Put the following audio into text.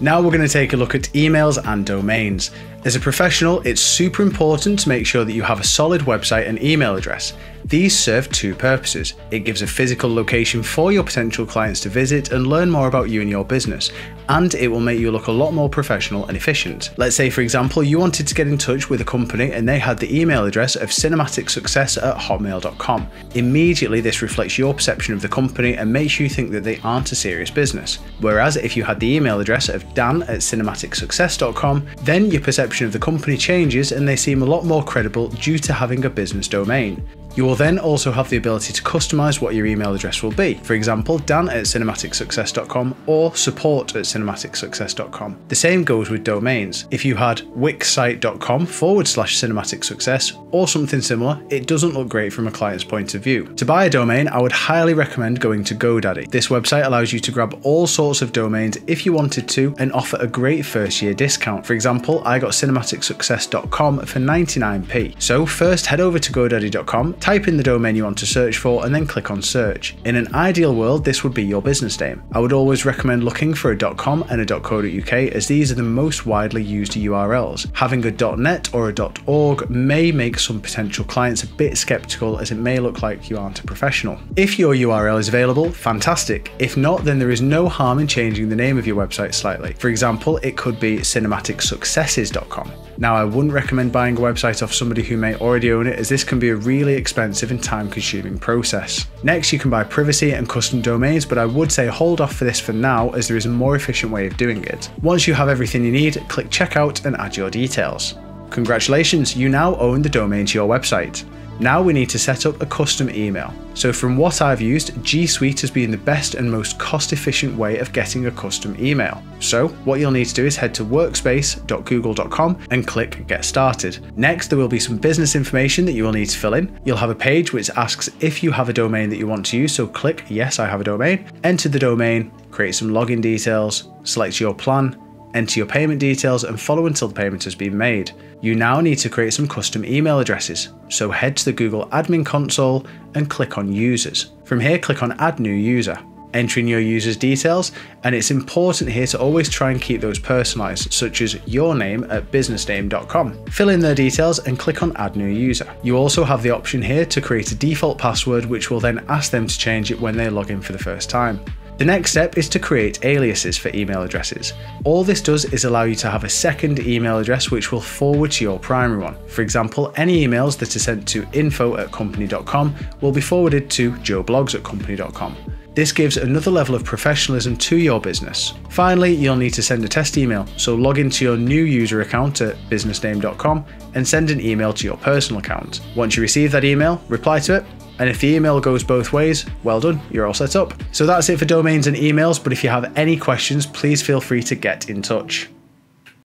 Now we're going to take a look at emails and domains. As a professional, it's super important to make sure that you have a solid website and email address. These serve two purposes. It gives a physical location for your potential clients to visit and learn more about you and your business, and it will make you look a lot more professional and efficient. Let's say, for example, you wanted to get in touch with a company and they had the email address of cinematicsuccess at hotmail.com. Immediately, this reflects your perception of the company and makes you think that they aren't a serious business. Whereas if you had the email address of dan at cinematicsuccess.com, then your perception of the company changes and they seem a lot more credible due to having a business domain. You will then also have the ability to customize what your email address will be. For example, dan at cinematicsuccess.com or support at cinematicsuccess.com. The same goes with domains. If you had wixsite.com forward slash cinematic success or something similar, it doesn't look great from a client's point of view. To buy a domain, I would highly recommend going to GoDaddy. This website allows you to grab all sorts of domains if you wanted to and offer a great first year discount. For example, I got cinematicsuccess.com for 99p. So first head over to godaddy.com type in the domain you want to search for, and then click on search. In an ideal world, this would be your business name. I would always recommend looking for a .com and a .co.uk as these are the most widely used URLs. Having a .net or a .org may make some potential clients a bit skeptical as it may look like you aren't a professional. If your URL is available, fantastic. If not, then there is no harm in changing the name of your website slightly. For example, it could be cinematicsuccesses.com. Now, I wouldn't recommend buying a website off somebody who may already own it as this can be a really expensive and time consuming process. Next, you can buy privacy and custom domains, but I would say hold off for this for now as there is a more efficient way of doing it. Once you have everything you need, click checkout and add your details. Congratulations, you now own the domain to your website. Now we need to set up a custom email. So from what I've used, G Suite has been the best and most cost efficient way of getting a custom email. So what you'll need to do is head to workspace.google.com and click get started. Next there will be some business information that you will need to fill in. You'll have a page which asks if you have a domain that you want to use, so click yes I have a domain, enter the domain, create some login details, select your plan, enter your payment details and follow until the payment has been made. You now need to create some custom email addresses, so head to the Google Admin Console and click on Users. From here click on Add New User. Entering your user's details, and it's important here to always try and keep those personalized, such as your name at businessname.com. Fill in their details and click on Add New User. You also have the option here to create a default password, which will then ask them to change it when they log in for the first time. The next step is to create aliases for email addresses. All this does is allow you to have a second email address which will forward to your primary one. For example, any emails that are sent to info at company.com will be forwarded to joeblogs at company.com. This gives another level of professionalism to your business. Finally, you'll need to send a test email, so log into your new user account at businessname.com and send an email to your personal account. Once you receive that email, reply to it and if the email goes both ways, well done, you're all set up. So that's it for domains and emails, but if you have any questions, please feel free to get in touch.